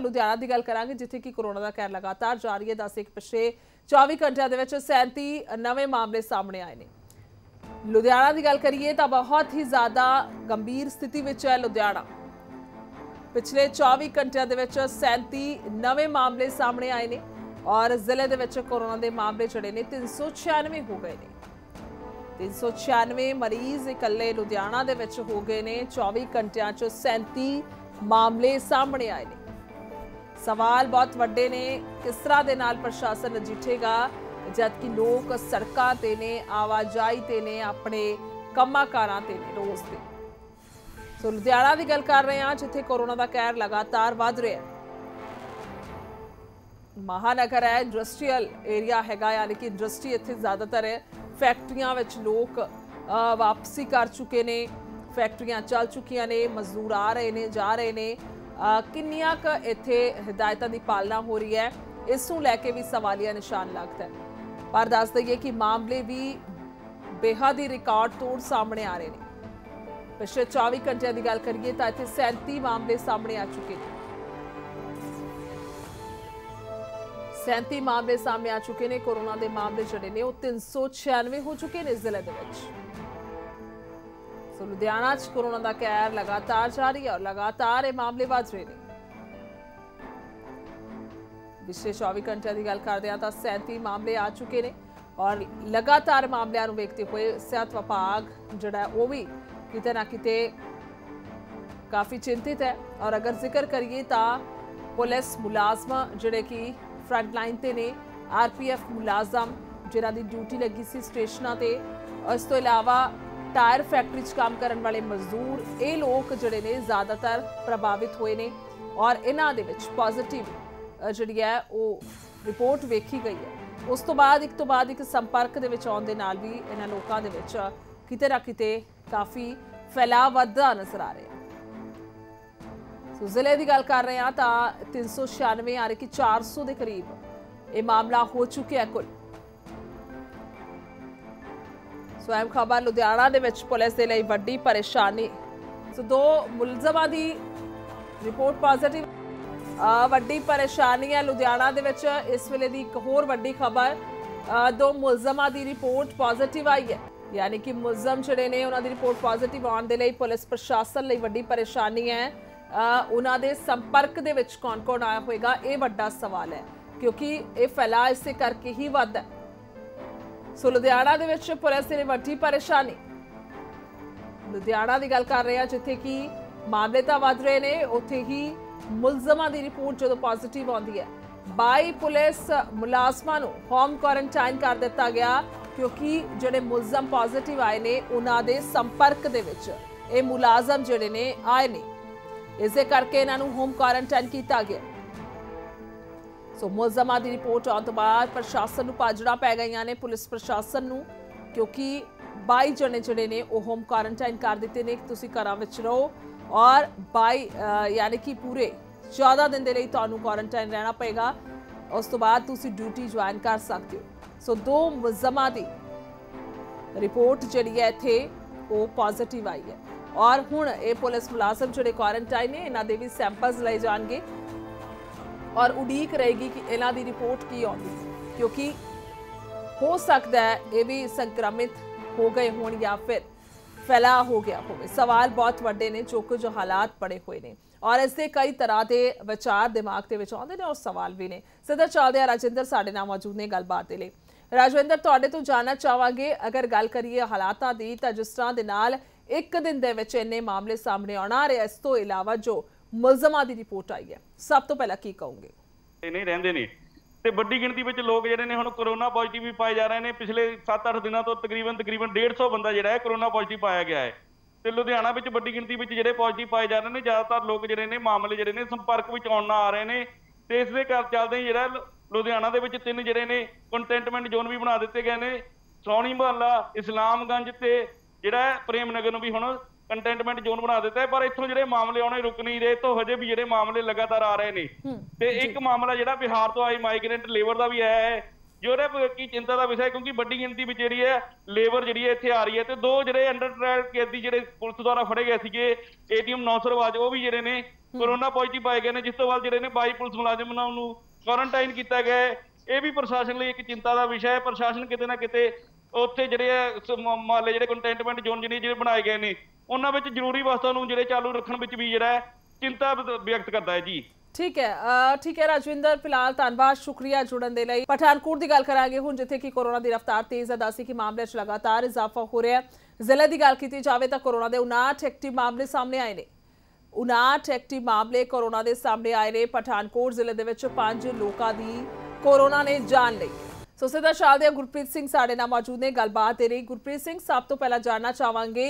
ਲੁਧਿਆਣਾ ਦੀ ਗੱਲ ਕਰਾਂਗੇ, ਜਿੱਥੇ ਕਿ ਕੋਰੋਨਾ ਦਾ ਕਹਿਰ ਲਗਾਤਾਰ ਜਾਰੀ ਹੈ। ਦੱਸ ਇੱਕ ਪਿਛਲੇ 24 ਘੰਟਿਆਂ ਦੇ ਵਿੱਚ 37 ਨਵੇਂ ਮਾਮਲੇ ਸਾਹਮਣੇ ਆਏ ਨੇ। ਲੁਧਿਆਣਾ ਦੀ ਗੱਲ ਕਰੀਏ ਤਾਂ ਬਹੁਤ ਹੀ ਜ਼ਿਆਦਾ ਗੰਭੀਰ ਸਥਿਤੀ ਵਿੱਚ ਹੈ ਲੁਧਿਆਣਾ। ਪਿਛਲੇ 24 ਘੰਟਿਆਂ ਦੇ ਵਿੱਚ 37 ਨਵੇਂ ਮਾਮਲੇ ਸਾਹਮਣੇ ਆਏ ਨੇ ਔਰ ਜ਼ਿਲ੍ਹੇ ਦੇ ਵਿੱਚ ਕੋਰੋਨਾ ਦੇ ਮਾਮਲੇ ਜਿਹੜੇ ਨੇ 396 ਹੋ ਗਏ ਨੇ। 396 ਮਰੀਜ਼ ਇਕੱਲੇ ਲੁਧਿਆਣਾ ਦੇ ਵਿੱਚ ਹੋ ਗਏ ਨੇ। 24 ਘੰਟਿਆਂ 'ਚ 37 ਮਾਮਲੇ ਸਾਹਮਣੇ ਆਏ ਨੇ। ਸਵਾਲ ਬਹੁਤ ਵੱਡੇ ਨੇ, ਕਿਸ ਤਰ੍ਹਾਂ ਦੇ ਨਾਲ ਪ੍ਰਸ਼ਾਸਨ ਨਜਿੱਠੇਗਾ ਜਦ ਕਿ ਲੋਕ ਸੜਕਾਂ ਤੇ ਨੇ, ਆਵਾਜਾਈ ਤੇ ਨੇ, ਆਪਣੇ ਕੰਮਾਂ ਕਾਰਾਂ ਤੇ ਨੇ ਰੋਜ਼ ਦੇ। ਸੋ ਲੁਧਿਆਣਾ ਦੀ ਗੱਲ ਕਰ ਰਹੇ ਹਾਂ, ਜਿੱਥੇ ਕੋਰੋਨਾ ਦਾ ਕਹਿਰ ਲਗਾਤਾਰ ਵੱਧ ਰਿਹਾ ਹੈ। ਮਹਾਨਗਰ ਹੈ, ਇੰਡਸਟਰੀਅਲ ਏਰੀਆ ਹੈਗਾ, ਯਾਨੀ ਕਿ ਇੰਡਸਟਰੀ ਇੱਥੇ ਜ਼ਿਆਦਾਤਰ ਹੈ। ਫੈਕਟਰੀਆਂ ਵਿੱਚ ਲੋਕ ਵਾਪਸੀ ਕਰ ਚੁੱਕੇ ਨੇ। ਫੈਕਟਰੀਆਂ ਚੱਲ ਚੁੱਕੀਆਂ ਨੇ, ਮਜ਼ਦੂਰ ਆ ਰਹੇ ਨੇ, ਜਾ ਰਹੇ ਨੇ। ਕਿੰਨੀਆਂ ਕ ਇੱਥੇ ਹਦਾਇਤਾਂ ਦੀ ਪਾਲਣਾ ਹੋ ਰਹੀ ਹੈ? ਇਸ ਨੂੰ ਲੈ ਕੇ ਵੀ ਸਵਾਲੀਆ ਨਿਸ਼ਾਨ ਲੱਗਦਾ ਹੈ। ਪਰ ਦੱਸ ਦਈਏ ਕਿ ਮਾਮਲੇ ਵੀ ਬੇਹੱਦ ਹੀ ਰਿਕਾਰਡ ਤੋੜ ਸਾਹਮਣੇ ਆ ਰਹੇ ਨੇ। ਪਿਛਲੇ 24 ਘੰਟਿਆਂ ਦੀ ਗੱਲ ਕਰੀਏ ਤਾਂ ਇੱਥੇ 37 ਮਾਮਲੇ ਸਾਹਮਣੇ ਆ ਚੁੱਕੇ ਨੇ। 37 ਮਾਮਲੇ ਸਾਹਮਣੇ ਆ ਚੁੱਕੇ ਨੇ। ਕੋਰੋਨਾ ਦੇ ਮਾਮਲੇ ਜਿਹੜੇ ਨੇ ਉਹ 396 ਹੋ ਚੁੱਕੇ ਨੇ ਜ਼ਿਲ੍ਹੇ ਦੇ ਵਿੱਚ। ਸੋ ਲੁਧਿਆਣਾ 'ਚ ਕੋਰੋਨਾ ਦਾ ਕਹਿਰ ਲਗਾਤਾਰ ਜਾਰੀ ਹੈ ਔਰ ਲਗਾਤਾਰ ਇਹ ਮਾਮਲੇ ਵੱਧ ਰਹੇ ਨੇ। ਪਿਛਲੇ 24 ਘੰਟਿਆਂ ਦੀ ਗੱਲ ਕਰਦੇ ਹਾਂ ਤਾਂ 37 ਮਾਮਲੇ ਆ ਚੁੱਕੇ ਨੇ ਔਰ ਲਗਾਤਾਰ ਮਾਮਲਿਆਂ ਨੂੰ ਵੇਖਦੇ ਹੋਏ ਸਿਹਤ ਵਿਭਾਗ ਜਿਹੜਾ ਉਹ ਵੀ ਕਿਤੇ ਨਾ ਕਿਤੇ ਕਾਫੀ ਚਿੰਤਿਤ ਹੈ ਔਰ ਅਗਰ ਜ਼ਿਕਰ ਕਰੀਏ ਤਾਂ ਪੁਲਿਸ ਮੁਲਾਜ਼ਮ ਜਿਹੜੇ ਕਿ ਫਰੰਟ ਲਾਈਨ ਤੇ ਨੇ ਆਰਪੀਐਫ ਮੁਲਾਜ਼ਮ ਜਿਨ੍ਹਾਂ ਦੀ ਡਿਊਟੀ ਲੱਗੀ ਸੀ ਸਟੇਸ਼ਨਾਂ ਤੇ ਇਸ ਤੋਂ ਇਲਾਵਾ ਟਾਇਰ ਫੈਕਟਰੀ 'ਚ ਕੰਮ ਕਰਨ ਵਾਲੇ ਮਜ਼ਦੂਰ, ਇਹ ਲੋਕ ਜਿਹੜੇ ਨੇ ਜ਼ਿਆਦਾਤਰ ਪ੍ਰਭਾਵਿਤ ਹੋਏ ਨੇ ਔਰ ਇਹਨਾਂ ਦੇ ਵਿੱਚ ਪੋਜ਼ਿਟਿਵ ਜਿਹੜੀ ਹੈ ਉਹ ਰਿਪੋਰਟ ਵੇਖੀ ਗਈ ਹੈ। ਉਸ ਤੋਂ ਬਾਅਦ, ਇੱਕ ਤੋਂ ਬਾਅਦ ਇੱਕ ਸੰਪਰਕ ਦੇ ਵਿੱਚ ਆਉਣ ਦੇ ਨਾਲ ਵੀ ਇਹਨਾਂ ਲੋਕਾਂ ਦੇ ਵਿੱਚ ਕਿਤੇ ਨਾ ਕਿਤੇ ਕਾਫੀ ਫੈਲਾਅ ਵੱਧਦਾ ਨਜ਼ਰ ਆ ਰਿਹਾ ਸੋ ਜ਼ਿਲ੍ਹੇ ਦੀ ਗੱਲ ਕਰ ਰਹੇ ਹਾਂ ਤਾਂ 396 ਆ ਕਿ 400 ਦੇ ਕਰੀਬ ਇਹ ਮਾਮਲਾ ਹੋ ਚੁੱਕਿਆ ਕੁੱਲ। ਸੋ ਅਹਿਮ ਖਬਰ ਲੁਧਿਆਣਾ ਦੇ ਵਿੱਚ ਪੁਲਿਸ ਦੇ ਲਈ ਵੱਡੀ ਪਰੇਸ਼ਾਨੀ। ਸੋ ਦੋ ਮੁਲਜ਼ਮਾਂ ਦੀ ਰਿਪੋਰਟ ਪੋਜ਼ਿਟਿਵ ਵੱਡੀ ਪਰੇਸ਼ਾਨੀ ਹੈ ਲੁਧਿਆਣਾ ਦੇ ਵਿੱਚ। ਇਸ ਵੇਲੇ ਦੀ ਇੱਕ ਹੋਰ ਵੱਡੀ ਖਬਰ ਦੋ ਮੁਲਜ਼ਮਾਂ ਦੀ ਰਿਪੋਰਟ ਪੋਜ਼ਿਟਿਵ ਆਈ ਹੈ। ਯਾਨੀ ਕਿ ਮੁਲਜ਼ਮ ਜਿਹੜੇ ਨੇ, ਉਹਨਾਂ ਦੀ ਰਿਪੋਰਟ ਪੋਜ਼ਿਟਿਵ ਆਉਣ ਦੇ ਲਈ ਪੁਲਿਸ ਪ੍ਰਸ਼ਾਸਨ ਲਈ ਵੱਡੀ ਪਰੇਸ਼ਾਨੀ ਹੈ। ਉਹਨਾਂ ਦੇ ਸੰਪਰਕ ਦੇ ਵਿੱਚ ਕੌਣ-ਕੌਣ ਆਇਆ ਹੋਵੇਗਾ ਇਹ ਵੱਡਾ ਸਵਾਲ ਹੈ। ਕਿਉਂਕਿ ਇਹ ਫੈਲਾਅ ਇਸੇ ਕਰਕੇ ਹੀ ਵੱਧਦਾ ਹੈ। ਸੋ ਲੁਧਿਆਣਾ ਦੇ ਵਿੱਚ ਪੁਲਿਸ ਨੇ ਵੱਡੀ ਪਰੇਸ਼ਾਨੀ। ਲੁਧਿਆਣਾ ਦੀ ਗੱਲ ਕਰ ਰਹੇ ਹਾਂ, ਜਿੱਥੇ ਕਿ ਮਾਮਲੇ ਤਾਂ ਵੱਧ ਰਹੇ ਨੇ, ਉੱਥੇ ਹੀ ਮੁਲਜ਼ਮਾਂ ਦੀ ਰਿਪੋਰਟ ਜਦੋਂ ਪੋਜ਼ਿਟਿਵ ਆਉਂਦੀ ਹੈ। 22 ਪੁਲਿਸ ਮੁਲਾਜ਼ਮਾਂ ਨੂੰ ਹੋਮ ਕੁਆਰੰਟਾਈਨ ਕਰ ਦਿੱਤਾ ਗਿਆ, ਕਿਉਂਕਿ ਜਿਹੜੇ ਮੁਲਜ਼ਮ ਪੋਜ਼ਿਟਿਵ ਆਏ ਨੇ, ਉਹਨਾਂ ਦੇ ਸੰਪਰਕ ਦੇ ਵਿੱਚ ਇਹ ਮੁਲਾਜ਼ਮ ਜਿਹੜੇ ਨੇ, ਆਏ ਨੇ। ਇਸੇ ਕਰਕੇ ਇਹਨਾਂ ਨੂੰ ਹੋਮ ਕੁਆਰੰਟਾਈਨ ਕੀਤਾ ਗਿਆ। ਸੋ ਮੁਲਜ਼ਮਾਂ ਦੀ ਰਿਪੋਰਟ ਆਉਣ ਤੋਂ ਬਾਅਦ ਪ੍ਰਸ਼ਾਸਨ ਨੂੰ ਭਾਜੜਾ ਪੈ ਗਈਆਂ ਨੇ, ਪੁਲਿਸ ਪ੍ਰਸ਼ਾਸਨ ਨੂੰ, ਕਿਉਂਕਿ 22 ਜਣੇ ਜਿਹੜੇ ਨੇ ਉਹ ਹੋਮ ਕੁਆਰੰਟਾਈਨ ਕਰ ਦਿੱਤੇ ਨੇ ਕਿ ਤੁਸੀਂ ਘਰਾਂ ਵਿੱਚ ਰਹੋ ਔਰ 22 ਯਾਨੀ ਕਿ ਪੂਰੇ 14 ਦਿਨ ਦੇ ਲਈ ਤੁਹਾਨੂੰ ਕੁਆਰੰਟਾਈਨ ਰਹਿਣਾ ਪਏਗਾ। ਉਸ ਤੋਂ ਬਾਅਦ ਤੁਸੀਂ ਡਿਊਟੀ ਜੁਆਇਨ ਕਰ ਸਕਦੇ ਹੋ। ਸੋ ਦੋ ਮੁਲਜ਼ਮਾਂ ਦੀ ਰਿਪੋਰਟ ਜਿਹੜੀ ਹੈ ਇੱਥੇ, ਉਹ ਪੋਜ਼ਿਟਿਵ ਆਈ ਹੈ। ਔਰ ਹੁਣ ਇਹ ਪੁਲਿਸ ਮੁਲਾਜ਼ਮ ਜਿਹੜੇ ਕੁਆਰੰਟਾਈਨ ਨੇ, ਇਹਨਾਂ ਦੇ ਵੀ ਸੈਂਪਲਸ ਲਏ ਜਾਣਗੇ। ਔਰ ਉਡੀਕ ਰਹੇਗੀ ਕਿ ਇਹਨਾਂ ਦੀ ਰਿਪੋਰਟ ਕੀ ਆਉਂਦੀ ਕਿਉਂਕਿ ਹੋ ਸਕਦਾ ਹੈ ਇਹ ਵੀ ਸੰਕਰਮਿਤ ਹੋ ਗਏ ਹੋਣ ਜਾਂ ਫਿਰ ਫੈਲਾ ਹੋ ਗਿਆ ਹੋਵੇ। ਸਵਾਲ ਬਹੁਤ ਵੱਡੇ ਨੇ ਜੋ ਕੁਝ ਹਾਲਾਤ ਬੜੇ ਹੋਏ ਨੇ। ਔਰ ਇਸ ਦੇ ਕਈ ਤਰ੍ਹਾਂ ਦੇ ਵਿਚਾਰ ਦਿਮਾਗ ਦੇ ਵਿੱਚ ਆਉਂਦੇ ਨੇ ਔਰ ਸਵਾਲ ਵੀ ਨੇ। ਸਿੱਧਾ ਚੱਲਦੇ ਆ ਰਾਜਿੰਦਰ ਸਾਡੇ ਨਾਲ ਮੌਜੂਦ ਨੇ ਗੱਲਬਾਤ ਦੇ ਲਈ। ਰਾਜਵਿੰਦਰ, ਤੁਹਾਡੇ ਤੋਂ ਜਾਣਨਾ ਚਾਹਾਂਗੇ। ਅਗਰ ਗੱਲ ਕਰੀਏ ਹਾਲਾਤਾਂ ਦੀ ਤਾਂ ਜਿਸ ਤਰ੍ਹਾਂ ਦੇ ਨਾਲ ਇੱਕ ਦਿਨ ਦੇ ਵਿੱਚ ਇੰਨੇ ਮਾਮਲੇ ਸਾਹਮਣੇ ਆਉਣਾ ਰਿਹਾ ਇਸ ਤੋਂ ਇਲਾਵਾ ਜੋ ਮੁਲਜ਼ਮਾਂ ਦੀ ਰਿਪੋਰਟ ਆਈ ਹੈ। ਸਭ ਤੋਂ ਪਹਿਲਾਂ ਕੀ ਕਹੋਗੇ? ਨਹੀਂ ਰਹਿੰਦੇ ਨੇ। ਤੇ ਵੱਡੀ ਗਿਣਤੀ ਵਿੱਚ ਲੋਕ ਜਿਹੜੇ ਨੇ ਹੁਣ ਕਰੋਨਾ ਪੋਜ਼ਿਟਿਵ ਵੀ ਪਾਏ ਜਾ ਰਹੇ ਨੇ। ਪਿਛਲੇ 7-8 ਦਿਨਾਂ ਤੋਂ ਤਕਰੀਬਨ ਤਕਰੀਬਨ 150 ਬੰਦਾ ਜਿਹੜਾ ਹੈ ਕਰੋਨਾ ਪੋਜ਼ਿਟਿਵ ਪਾਇਆ ਗਿਆ ਹੈ। ਤੇ ਲੁਧਿਆਣਾ ਵਿੱਚ ਵੱਡੀ ਗਿਣਤੀ ਵਿੱਚ ਜਿਹੜੇ ਪੋਜ਼ਿਟਿਵ ਪਾਏ ਜਾ ਰਹੇ ਨੇ, ਜ਼ਿਆਦਾਤਰ ਲੋਕ ਜਿਹੜੇ ਨੇ ਮਾਮਲੇ ਜਿਹੜੇ ਨੇ ਸੰਪਰਕ ਵਿੱਚ ਆਉਣ ਨਾਲ ਆ ਰਹੇ ਨੇ। ਤੇ ਇਸ ਦੇ ਕਰ ਚੱਲਦੇ ਜਿਹੜਾ ਲੁਧਿਆਣਾ ਦੇ ਵਿੱਚ ਤਿੰਨ ਜਿਹੜੇ ਨੇ ਕੰਟੇਨਮੈਂਟ ਜ਼ੋਨ ਵੀ ਬਣਾ ਦਿੱਤੇ ਗਏ ਨੇ। ਸੋਹਣੀ ਮਹੱਲਾ, ਇਸਲਾਮਗੰਜ ਤੇ ਜਿਹੜਾ ਪ੍ਰੇਮ ਨਗਰ ਨੂੰ ਵੀ ਹੁਣ ਕੰਟੇਨਮੈਂਟ ਜ਼ੋਨ ਬਣਾ ਦਿੱਤਾ ਹੈ ਪਰ ਇੱਥੋਂ ਜਿਹੜੇ ਮਾਮਲੇ ਆਉਣੇ ਰੁਕ ਨਹੀਂ ਰਹੇ ਤੋਂ ਹਜੇ ਵੀ ਜਿਹੜੇ ਮਾਮਲੇ ਲਗਾਤਾਰ ਆ ਰਹੇ ਨੇ। ਤੇ ਇੱਕ ਮਾਮਲਾ ਜਿਹੜਾ ਬਿਹਾਰ ਤੋਂ ਆਈ ਮਾਈਗ੍ਰੈਂਟ ਲੇਬਰ ਦਾ ਵੀ ਆਇਆ ਹੈ ਜਿਹਦੇ ਪ- ਕੀ ਚਿੰਤਾ ਦਾ ਵਿਸ਼ਾ ਹੈ ਕਿਉਂਕਿ ਵੱਡੀ ਗਿਣਤੀ ਵਿੱਚ ਜਿਹੜੀ ਹੈ ਲੇਬਰ ਜਿਹੜੀ ਹੈ ਇੱਥੇ ਆ ਰਹੀ ਹੈ। ਤੇ ਦੋ ਜਿਹੜੇ ਅੰਡਰ ਟ੍ਰਾਇਲ ਕੈਦੀ ਜਿਹੜੇ ਪੁਲਿਸ ਦੁਆਰਾ ਫੜੇ ਗਏ ਸੀਗੇ ਏਟੀਐਮ ਨੌਸਰਵਾਜ ਉਹ ਵੀ ਜਿਹੜੇ ਨੇ ਕੋਰੋਨਾ ਪੋਜ਼ਿਟਿਵ ਪਾਏ ਗਏ ਨੇ ਜਿਸ ਤੋਂ ਬਾਅਦ ਜਿਹੜੇ ਨੇ 22 ਪੁਲਿਸ ਮੁਲਾਜ਼ਮਾਂ ਨੂੰ ਕੁਆਰੰਟਾਈਨ ਕੀਤਾ ਗਿਆ ਇਹ ਵੀ ਪ੍ਰਸ਼ਾਸਨ ਲਈ ਇੱਕ ਚਿੰਤਾ ਦਾ ਵਿਸ਼ਾ ਹੈ। ਪ੍ਰਸ਼ਾਸਨ ਕਿਤੇ ਨਾ ਕਿਤੇ ਉੱਥੇ ਜਿਹੜੇ ਆ ਮਹੱਲੇ ਜਿਹੜੇ ਕੰਟੇਨਮੈਂਟ ਜ਼ੋਨ ਜਿਹੜੇ ਬਣਾਏ ਗਏ ਨੇ, ਉਹਨਾਂ ਵਿੱਚ ਜ਼ਰੂਰੀ ਵਸਤਾਂ ਨੂੰ ਜਿਹੜੇ ਚਾਲੂ ਰੱਖਣ ਵਿੱਚ ਵੀ ਜਿਹੜਾ ਚਿੰਤਾ ਵਿਅਕਤ ਕਰਦਾ ਹੈ ਜੀ। ਠੀਕ ਹੈ ਠੀਕ ਹੈ ਰਾਜਵਿੰਦਰ, ਫਿਲਹਾਲ ਧੰਨਵਾਦ, ਸ਼ੁਕਰੀਆ ਜੁੜਨ ਦੇ ਲਈ। ਪਠਾਨਕੋਟ ਦੀ ਗੱਲ ਕਰਾਂਗੇ ਹੁਣ, ਜਿੱਥੇ ਕਿ ਕੋਰੋਨਾ ਦੀ ਰਫ਼ਤਾਰ ਤੇਜ਼ ਹੈ, ਦੱਸੀ ਕਿ ਮਾਮਲੇ 'ਚ ਲਗਾਤਾਰ ਇਜ਼ਾਫਾ ਹੋ ਰਿਹਾ ਹੈ। ਜ਼ਿਲ੍ਹੇ ਦੀ ਗੱਲ ਕੀਤੀ ਜਾਵੇ ਤਾਂ ਕੋਰੋਨਾ ਦੇ 59 ਐਕਟਿਵ ਮਾਮਲੇ ਸਾਹਮਣੇ ਆਏ ਨੇ। 59 ਐਕਟਿਵ ਮਾਮਲੇ ਕੋਰੋਨਾ ਦੇ ਸਾਹਮਣੇ ਆਏ ਨੇ। ਪਠਾਨਕੋਟ ਜ਼ਿਲ੍ਹੇ ਦੇ ਵਿੱਚ ਪੰਜ ਲੋਕਾਂ ਦੀ ਕੋਰੋਨਾ ਨੇ ਜਾਨ ਲਈ। ਸੋ ਸਿੱਧਾ ਸ਼ਾਲ ਦੇ ਗੁਰਪ੍ਰੀਤ ਸਿੰਘ ਸਾਡੇ ਨਾਲ ਮੌਜੂਦ ਨੇ। ਗੱਲਬਾਤ ਦੇ ਰਹੀ, ਗੁਰਪ੍ਰੀਤ ਸਿੰਘ, ਸਭ ਤੋਂ ਪਹਿਲਾਂ ਜਾਨਣਾ ਚਾਹਾਂਗੇ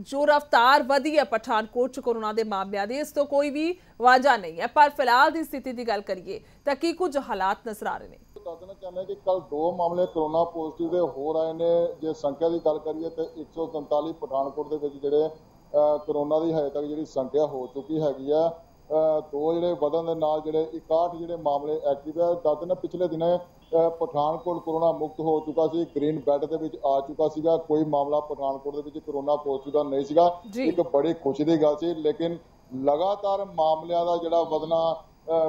ਜੋ ਰਫ਼ਤਾਰ ਵਧੀ ਹੈ ਪਠਾਨਕੋਟ ਚ ਕੋਰੋਨਾ ਦੇ ਮਾਮਲਿਆਂ ਦੀ, ਇਸ ਤੋਂ ਕੋਈ ਵੀ ਵਾਜਾ ਨਹੀਂ ਹੈ। ਪਰ ਫਿਲਹਾਲ ਦੀ ਸਥਿਤੀ ਦੀ ਗੱਲ ਕਰੀਏ ਤਾਂ ਕੀ ਕੁਝ ਹਾਲਾਤ ਨਜ਼ਰ ਆ ਰਹੇ ਨੇ? ਦੱਸਣਾ ਚਾਹੁੰਦੇ ਕਿ ਕੱਲ ਦੋ ਮਾਮਲੇ ਕਰੋਨਾ ਪੋਜ਼ਿਟਿਵ ਦੇ ਹੋਰ ਆਏ ਨੇ। ਜੇ ਸੰਖਿਆ ਦੀ ਗੱਲ ਕਰੀਏ ਤੇ 147 ਪਠਾਨਕੋਟ ਦੇ ਵਿੱਚ ਜਿਹੜੇ ਕਰੋਨਾ ਦੀ ਹਜੇ ਤੱਕ ਜਿਹੜੀ ਸੰਖਿਆ ਹੋ ਚੁੱਕੀ ਹੈਗੀ ਆ ਦੋ ਜਿਹੜੇ ਵਧਣ ਦੇ ਨਾਲ ਜਿਹੜੇ 61 ਜਿਹੜੇ ਮਾਮਲੇ ਐਕਟਿਵ ਹੈ ਦੱਸਦੇ ਨੇ ਪਿਛਲੇ ਦਿਨੇ ਪਠਾਨਕੋਟ ਕਰੋਨਾ ਮੁਕਤ ਹੋ ਚੁੱਕਾ ਸੀ ਗ੍ਰੀਨ ਬੈਲਟ ਦੇ ਵਿੱਚ ਆ ਚੁੱਕਾ ਸੀਗਾ ਕੋਈ ਮਾਮਲਾ ਪਠਾਨਕੋਟ ਦੇ ਵਿੱਚ ਕਰੋਨਾ ਪੋਜ਼ਿਟਿਵ ਦਾ ਨਹੀਂ ਸੀਗਾ। ਇੱਕ ਬੜੀ ਖੁਸ਼ੀ ਦੀ ਗੱਲ ਸੀ ਲੇਕਿਨ ਲਗਾਤਾਰ ਮਾਮਲਿਆਂ ਦਾ ਜਿਹੜਾ ਵਧਣਾ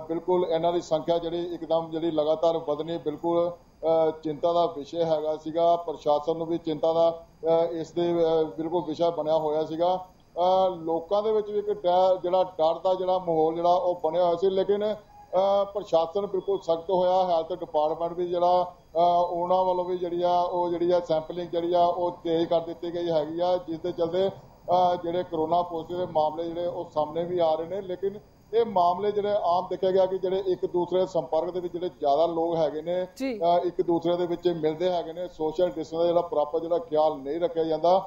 ਬਿਲਕੁਲ ਇਹਨਾਂ ਦੀ ਸੰਖਿਆ ਜਿਹੜੀ ਇੱਕਦਮ ਜਿਹੜੀ ਲਗਾਤਾਰ ਵਧਣੀ ਬਿਲਕੁਲ ਚਿੰਤਾ ਦਾ ਵਿਸ਼ੇ ਹੈਗਾ ਸੀਗਾ ਪ੍ਰਸ਼ਾਸਨ ਨੂੰ ਵੀ ਚਿੰਤਾ ਦਾ ਇਸ ਦੇ ਬਿਲਕੁਲ ਵਿਸ਼ਾ ਬਣਿਆ ਹੋਇਆ ਸੀਗਾ ਲੋਕਾਂ ਦੇ ਵਿੱਚ ਵੀ ਇੱਕ ਜਿਹੜਾ ਡਰ ਦਾ ਜਿਹੜਾ ਮਾਹੌਲ ਜਿਹੜਾ ਉਹ ਬਣਿਆ ਹੋਇਆ ਸੀ ਲੇਕਿਨ ਪ੍ਰਸ਼ਾਸਨ ਬਿਲਕੁਲ ਸਖਤ ਹੋਇਆ। ਹੈਲਥ ਡਿਪਾਰਟਮੈਂਟ ਵੀ ਜਿਹੜਾ ਉਹਨਾਂ ਵੱਲੋਂ ਵੀ ਜਿਹੜੀ ਆ ਉਹ ਜਿਹੜੀ ਆ ਸੈਂਪਲਿੰਗ ਜਿਹੜੀ ਆ ਉਹ ਤੇਜ਼ ਕਰ ਦਿੱਤੀ ਗਈ ਹੈਗੀ ਆ। ਜਿਸ ਦੇ ਚਲਦੇ ਜਿਹੜੇ ਕਰੋਨਾ ਪੋਜ਼ਿਟਿਵ ਦੇ ਮਾਮਲੇ ਜਿਹੜੇ ਉਹ ਸਾਹਮਣੇ ਵੀ ਆ ਰਹੇ ਨੇ। ਲੇਕਿਨ ਇਹ ਮਾਮਲੇ ਜਿਹੜੇ ਆਮ ਦੇਖਿਆ ਗਿਆ ਕਿ ਜਿਹੜੇ ਇੱਕ ਦੂਸਰੇ ਸੰਪਰਕ ਦੇ ਵਿੱਚ ਜਿਹੜੇ ਜ਼ਿਆਦਾ ਲੋਕ ਹੈਗੇ ਨੇ ਇੱਕ ਦੂਸਰੇ ਦੇ ਵਿੱਚ ਮਿਲਦੇ ਹੈਗੇ ਨੇ। ਸੋਸ਼ਲ ਡਿਸਟੈਂਸ ਦਾ ਜਿਹੜਾ ਪ੍ਰੋਪਰ ਜਿਹੜਾ ਖਿਆਲ ਨਹੀਂ ਰੱਖਿਆ ਜਾਂਦਾ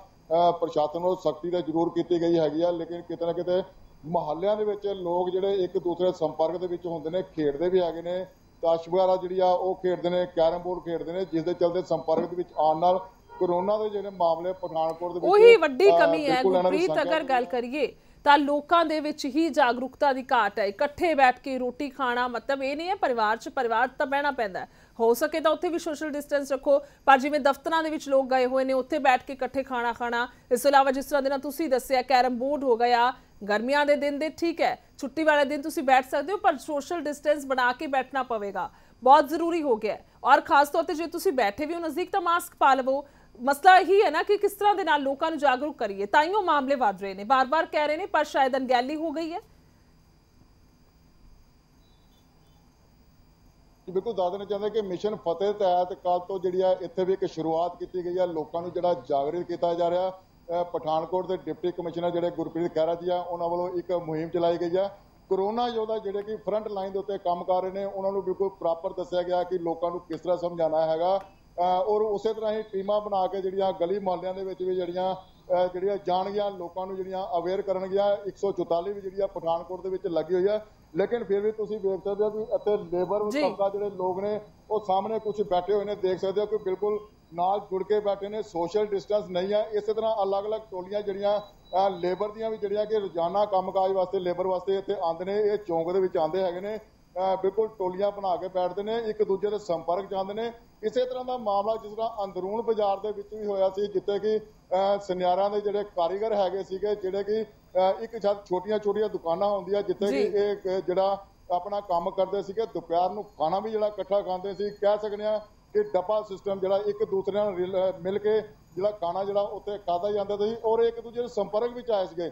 ਪ੍ਰਸ਼ਾਸਨ ਵੱਲੋਂ ਸਖਤੀ ਤਾਂ ਜ਼ਰੂਰ ਕੀਤੀ ਗਈ ਹੈਗੀ ਆ। ਲੇਕਿਨ ਕਿਤੇ ਨਾ ਕਿਤੇ ਮੁਹੱਲਿਆਂ ਦੇ ਵਿੱਚ ਲੋਕ ਜਿਹੜੇ ਇੱਕ ਦੂਸਰੇ ਸੰਪਰਕ ਦੇ ਵਿੱਚ ਹੁੰਦੇ ਨੇ ਖੇਡਦੇ ਵੀ ਹੈਗੇ ਨੇ। ਤਾਸ਼ ਵਗੈਰਾ ਜਿਹੜੀ ਆ ਉਹ ਖੇਡਦੇ ਨੇ ਕੈਰਮ ਬੋਰਡ ਖੇਡਦੇ ਨੇ ਜਿਸ ਦੇ ਚਲਦੇ ਸੰਪਰਕ ਦੇ ਵਿੱਚ ਆਉਣ ਨਾਲ ਕਰੋਨਾ ਦੇ ਜਿਹੜੇ ਮਾਮਲੇ ਪਠਾਨਕੋਟ ਦੇ ਵਿੱਚ ਉਹੀ ਵੱਡੀ ਕਮੀ ਹੈ। ਗੁਰਪ੍ਰੀਤ ਅਗਰ ਗੱਲ ਕਰੀਏ ਤਾਂ ਲੋਕਾਂ ਦੇ ਵਿੱਚ ਹੀ ਜਾਗਰੂਕਤਾ ਦੀ ਘਾਟ ਹੈ। ਇਕੱਠੇ ਬੈਠ ਕੇ ਰੋਟੀ ਖਾਣਾ ਮਤਲਬ ਇਹ ਨਹੀਂ ਹੈ ਪਰਿਵਾਰ 'ਚ ਪਰਿਵਾਰ ਤਾਂ ਬਹਿਣਾ ਪੈਂਦਾ ਹੈ। ਹੋ ਸਕੇ ਤਾਂ ਉੱਥੇ ਵੀ ਸੋਸ਼ਲ ਡਿਸਟੈਂਸ ਰੱਖੋ। ਪਰ ਜਿਵੇਂ ਦਫ਼ਤਰਾਂ ਦੇ ਵਿੱਚ ਲੋਕ ਗਏ ਹੋਏ ਨੇ ਉੱਥੇ ਬੈਠ ਕੇ ਇਕੱਠੇ ਖਾਣਾ ਖਾਣਾ ਇਸ ਤੋਂ ਇਲਾਵਾ ਜਿਸ ਤਰ੍ਹਾਂ ਦੇ ਨਾਲ ਤੁਸੀਂ ਦੱਸਿਆ ਕੈਰਮ ਬੋਰਡ ਹੋ ਗਿਆ ਗਰਮੀਆਂ ਦੇ ਦਿਨ ਦੇ ਠੀਕ ਹੈ, ਛੁੱਟੀ ਵਾਲੇ ਦਿਨ ਤੁਸੀਂ ਬੈਠ ਸਕਦੇ ਹੋ, ਪਰ ਸੋਸ਼ਲ ਡਿਸਟੈਂਸ ਬਣਾ ਕੇ ਬੈਠਣਾ ਪਵੇਗਾ। ਬਹੁਤ ਜ਼ਰੂਰੀ ਹੋ ਗਿਆ ਔਰ ਖਾਸ ਤੌਰ ਤੇ ਜੇ ਤੁਸੀਂ ਬੈਠੇ ਵੀ ਹੋ, ਨਜ਼ਦੀਕ ਤਾਂ ਮਾਸਕ ਪਾ ਲਵੋ। ਮਸਲਾ ਇਹੀ ਹੈ ਨਾ ਕਿ ਕਿਸ ਤਰ੍ਹਾਂ ਦੇ ਨਾਲ ਲੋਕਾਂ ਨੂੰ ਜਾਗਰੂਕ ਕਰੀਏ। ਤਾਂ ਮਾਮਲੇ ਵੱਧ ਰਹੇ ਨੇ। ਬਾਰ-ਬਾਰ ਕਹਿ ਰਹੇ ਨੇ, ਪਰ ਸ਼ਾਇਦ ਅਣਗਹਿਲੀ ਹੋ ਗਈ ਹੈ। ਕਿ ਬਿਲਕੁਲ ਦੱਸ ਦੇਣਾ ਚਾਹੁੰਦੇ ਕਿ ਮਿਸ਼ਨ ਫਤਿਹ ਤਹਿਤ ਕੱਲ ਤੋਂ ਜਿਹੜੀ ਆ, ਇੱਥੇ ਵੀ ਇੱਕ ਸ਼ੁਰੂਆਤ ਕੀਤੀ ਗਈ ਆ। ਲੋਕਾਂ ਨੂੰ ਜਿਹੜਾ ਜਾਗਰਿਤ ਕੀਤਾ ਜਾ ਰਿਹਾ। ਪਠਾਨਕੋਟ ਦੇ ਡਿਪਟੀ ਕਮਿਸ਼ਨਰ ਜਿਹੜੇ ਗੁਰਪ੍ਰੀਤ ਖਹਿਰਾ ਜੀ ਆ ਉਹਨਾਂ ਵੱਲੋਂ ਇੱਕ ਮੁਹਿੰਮ ਚਲਾਈ ਗਈ ਆ। ਕਰੋਨਾ ਯੋਧਾ ਜਿਹੜੇ ਕਿ ਫਰੰਟ ਲਾਈਨ ਦੇ ਉੱਤੇ ਕੰਮ ਕਰ ਰਹੇ ਨੇ ਉਹਨਾਂ ਨੂੰ ਬਿਲਕੁਲ ਪ੍ਰੋਪਰ ਦੱਸਿਆ ਗਿਆ ਕਿ ਲੋਕਾਂ ਨੂੰ ਕਿਸ ਤਰ੍ਹਾਂ ਸਮਝਾਉਣਾ ਹੈਗਾ। ਔਰ ਉਸੇ ਤਰ੍ਹਾਂ ਹੀ ਟੀਮਾਂ ਬਣਾ ਕੇ ਜਿਹੜੀਆਂ ਗਲੀ ਮੁਹੱਲਿਆਂ ਦੇ ਵਿੱਚ ਵੀ ਜਿਹੜੀਆਂ ਜਿਹੜੀਆਂ ਜਾਣਗੀਆਂ ਲੋਕਾਂ ਨੂੰ ਜਿਹੜੀਆਂ ਅਵੇਅਰ ਕਰਨਗੀਆਂ 144 ਵੀ ਜਿਹੜੀ ਆ ਪਠਾਨਕੋਟ ਦੇ ਵਿੱਚ ਲੱਗੀ ਹੋਈ ਆ। ਲੇਕਿਨ ਫਿਰ ਵੀ ਤੁਸੀਂ ਵੇਖ ਸਕਦੇ ਹੋ ਕਿ ਇੱਥੇ ਲੇਬਰ। ਤਬਕਾ ਜਿਹੜੇ ਲੋਕ ਨੇ ਉਹ ਸਾਹਮਣੇ ਕੁਝ ਬੈਠੇ ਹੋਏ ਨੇ ਦੇਖ ਸਕਦੇ ਹੋ ਕਿ ਬਿਲਕੁਲ ਨਾਲ ਜੁੜ ਕੇ ਬੈਠੇ ਨੇ ਸੋਸ਼ਲ ਡਿਸਟੈਂਸ ਨਹੀਂ ਹੈ। ਇਸੇ ਤਰ੍ਹਾਂ ਅਲੱਗ-ਅਲੱਗ ਟੋਲੀਆਂ ਜਿਹੜੀਆਂ ਲੇਬਰ ਦੀਆਂ ਵੀ ਜਿਹੜੀਆਂ ਕਿ ਰੋਜ਼ਾਨਾ ਕੰਮਕਾਜ ਵਾਸਤੇ ਲੇਬਰ ਵਾਸਤੇ ਇੱਥੇ ਆਉਂਦੇ ਨੇ ਇਹ ਚੌਂਕ ਦੇ ਵਿੱਚ ਆਉਂਦੇ ਹੈਗੇ ਨੇ। ਬਿਲਕੁਲ ਟੋਲੀਆਂ ਬਣਾ ਕੇ ਬੈਠਦੇ ਨੇ ਇੱਕ ਦੂਜੇ ਦੇ ਸੰਪਰਕ ਆਉਂਦੇ ਨੇ। ਇਸੇ ਤਰ੍ਹਾਂ ਦਾ ਮਾਮਲਾ ਜਿਸ ਤਰ੍ਹਾਂ ਅੰਦਰੂਨ ਬਾਜ਼ਾਰ ਦੇ ਵਿੱਚ ਵੀ ਹੋਇਆ ਸੀ ਜਿੱਥੇ ਕਿ ਸੁਨਿਆਰਾਂ ਦੇ ਜਿਹੜੇ ਕਾਰੀਗਰ ਹੈਗੇ ਸੀਗੇ ਜਿਹੜੇ ਕਿ ਇੱਕ ਛੱਤ ਛੋਟੀਆਂ ਛੋਟੀਆਂ ਦੁਕਾਨਾਂ ਹੁੰਦੀਆਂ ਜਿੱਥੇ ਕਿ। ਇਹ ਜਿਹੜਾ ਆਪਣਾ ਕੰਮ ਕਰਦੇ ਸੀਗੇ ਦੁਪਹਿਰ ਨੂੰ ਖਾਣਾ ਵੀ ਜਿਹੜਾ ਇਕੱਠਾ ਖਾਂਦੇ ਸੀ ਕਹਿ ਸਕਦੇ ਆ ਕਿ ਡੱਬਾ ਸਿਸਟਮ ਜਿਹੜਾ ਇੱਕ ਦੂਸਰੇ ਨਾਲ ਮਿਲ ਕੇ ਜਿਹੜਾ ਖਾਣਾ ਜਿਹੜਾ ਉੱਥੇ ਖਾਦਾ ਜਾਂਦਾ ਸੀ ਔਰ ਇੱਕ ਦੂਜੇ ਦੇ ਸੰਪਰਕ ਵਿੱਚ ਆਏ ਸੀਗੇ।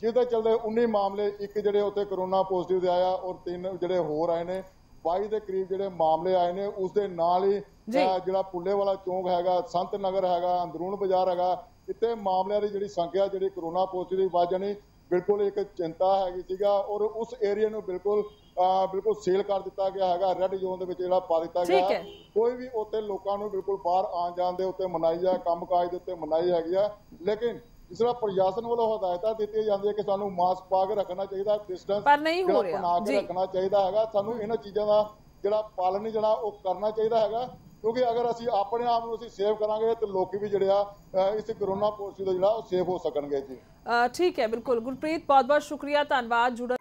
ਜਿਹਦੇ ਚਲਦੇ 19 ਮਾਮਲੇ ਇੱਕ ਜਿਹੜੇ ਉੱਥੇ ਕਰੋਨਾ ਪੋਜ਼ਿਟਿਵ ਦੇ ਆਇਆ ਔਰ ਤਿੰਨ ਜਿਹੜੇ ਹੋਰ ਆਏ ਨੇ। 22 ਦੇ ਕਰੀਬ ਜਿਹੜੇ ਮਾਮਲੇ ਆਏ ਨੇ ਉਸ ਦੇ ਨਾਲ ਹੀ ਜਿਹੜਾ ਪੁੱਲੇ ਵਾਲਾ ਚੌਂਕ ਹੈਗਾ ਸੰਤ ਨਗਰ ਹੈਗਾ ਅੰਦਰੂਨ ਬਾਜ਼ਾਰ ਹੈਗਾ ਇੱਥੇ ਮਾਮਲਿਆਂ ਦੀ ਜਿਹੜੀ ਸੰਖਿਆ ਜਿਹੜੀ ਕਰੋਨਾ ਪੋਜ਼ਿਟਿਵ ਦੀ ਵੱਧ ਜਾਣੀ ਬਿਲਕੁਲ ਇੱਕ ਚਿੰਤਾ ਹੈਗੀ ਸੀਗਾ ਔਰ ਉਸ ਏਰੀਆ ਨੂੰ ਬਿਲਕੁਲ ਬਿਲਕੁਲ ਸੀਲ ਕਰ ਦਿੱਤਾ ਗਿਆ ਹੈਗਾ ਰੈੱਡ ਜ਼ੋਨ ਦੇ ਵਿੱਚ ਜਿਹੜਾ ਪਾ ਦਿੱਤਾ ਗਿਆ ਹੈ। ਕੋਈ ਵੀ ਉੱਥੇ ਲੋਕਾਂ ਨੂੰ ਬਿਲਕੁਲ ਬਾਹਰ ਆਉਣ ਜਾਣ ਦੇ ਉੱਤੇ ਮਨਾਈ ਆ ਕੰਮਕਾਜ ਦੇ ਉੱਤੇ ਮਨਾਈ ਹੈਗੀ ਆ ਲੇਕਿਨ ਜਿਸ ਤਰ੍ਹਾਂ ਪ੍ਰਸ਼ਾਸਨ ਵੱਲੋਂ ਹਦਾਇਤਾਂ ਦਿੱਤੀਆਂ ਜਾਂਦੀਆਂ ਕਿ ਸਾਨੂੰ ਮਾਸਕ ਪਾ ਕੇ ਰੱਖਣਾ ਚਾਹੀਦਾ ਡਿਸਟੈਂਸ ਪਰ ਨਹੀਂ ਹੋ ਰਿਹਾ। ਬਣਾ ਕੇ। ਰੱਖਣਾ ਚਾਹੀਦਾ ਹੈਗਾ ਸਾਨੂੰ ਇਹਨਾਂ ਚੀਜ਼ਾਂ ਦਾ ਜਿਹੜਾ ਪਾਲਣ ਜਿਹੜਾ ਉਹ ਕਰਨਾ ਚਾਹੀਦਾ ਹੈਗਾ ਕਿਉਂਕਿ ਅਗਰ ਅਸੀਂ ਆਪਣੇ ਆਪ ਨੂੰ ਅਸੀਂ ਸੇਵ ਕਰਾਂਗੇ ਤੇ ਲੋਕੀ ਵੀ ਜਿਹੜੇ ਆ ਇਸ ਕਰੋਨਾ ਪੋਜ਼ਿਟਿਵ ਦਾ ਜਿਹੜਾ ਉਹ ਸੇਵ ਹੋ ਸਕਣਗੇ ਜੀ ਠੀਕ ਹੈ ਬਿਲਕੁਲ। ਗੁਰਪ੍ਰੀਤ ਬਹੁਤ ਬਹੁਤ ਸ਼ੁਕਰੀਆ ਧੰਨਵਾਦ ਜੁੜਨ